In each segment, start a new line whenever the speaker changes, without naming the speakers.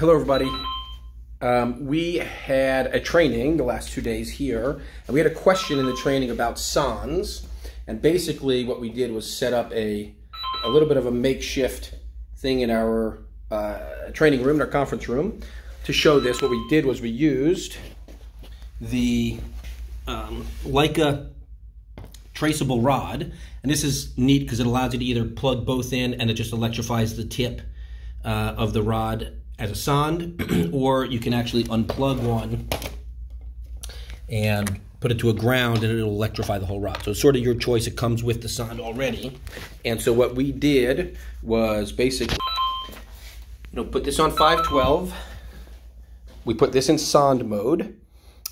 Hello, everybody. Um, we had a training the last two days here, and we had a question in the training about sondes. And basically, what we did was set up a, a little bit of a makeshift thing in our uh, training room, in our conference room, to show this. What we did was we used the um, Leica traceable rod, and this is neat because it allows you to either plug both in and it just electrifies the tip uh, of the rod as a sonde, or you can actually unplug one and put it to a ground and it'll electrify the whole rod. So it's sort of your choice. It comes with the sonde already. And so what we did was basically, you know, put this on 512. We put this in sonde mode.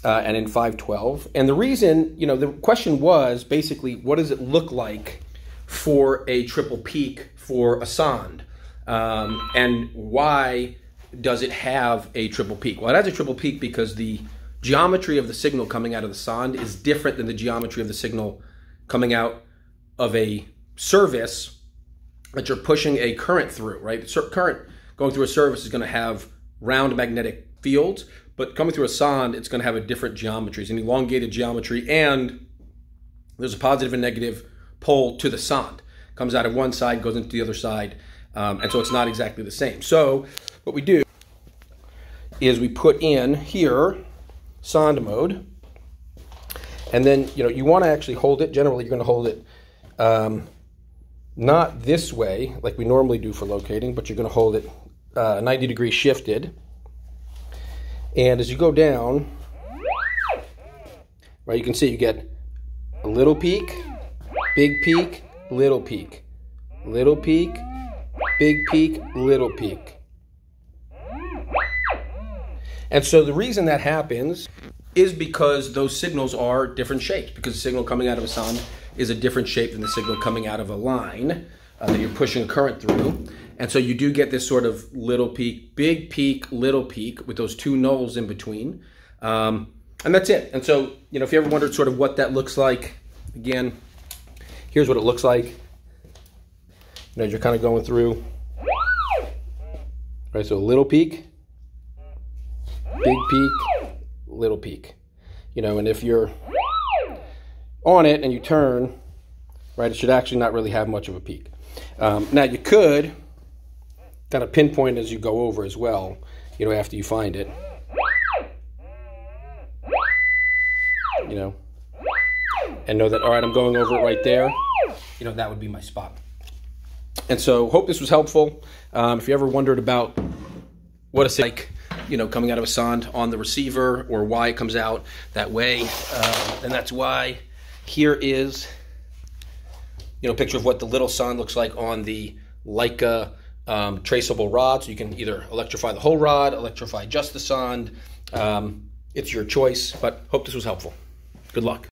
Uh, and in 512. And the reason, you know, the question was basically, what does it look like for a triple peak for a sonde? Um, and why does it have a triple peak? Well, it has a triple peak because the geometry of the signal coming out of the sonde is different than the geometry of the signal coming out of a service that you're pushing a current through, right? Current going through a service is going to have round magnetic fields, but coming through a sonde, it's going to have a different geometry. It's an elongated geometry, and there's a positive and negative pole to the sonde. Comes out of one side, goes into the other side, um, and so it's not exactly the same. So what we do is we put in here sonde mode, and then you know you want to actually hold it. Generally, you're going to hold it um, not this way like we normally do for locating, but you're going to hold it uh, 90 degrees shifted. And as you go down, right, you can see you get a little peak, big peak, little peak, little peak, big peak, little peak. And so the reason that happens is because those signals are different shapes, because the signal coming out of a sonde is a different shape than the signal coming out of a line uh, that you're pushing current through. And so you do get this sort of little peak, big peak, little peak with those two nulls in between. Um, and that's it. And so, you know, if you ever wondered sort of what that looks like, again, here's what it looks like. You know, you're kind of going through, right? So a little peak, big peak, little peak. You know, and if you're on it and you turn, right, it should actually not really have much of a peak. Um, now you could kind of pinpoint as you go over as well, you know, after you find it. You know, and know that, all right, I'm going over it right there. You know, that would be my spot. And so hope this was helpful. Um, if you ever wondered about what it's like, you know, coming out of a sonde on the receiver or why it comes out that way, uh, and that's why here is, you know, picture of what the little sonde looks like on the Leica um, traceable rod. So you can either electrify the whole rod, electrify just the sonde. Um, it's your choice, but hope this was helpful. Good luck.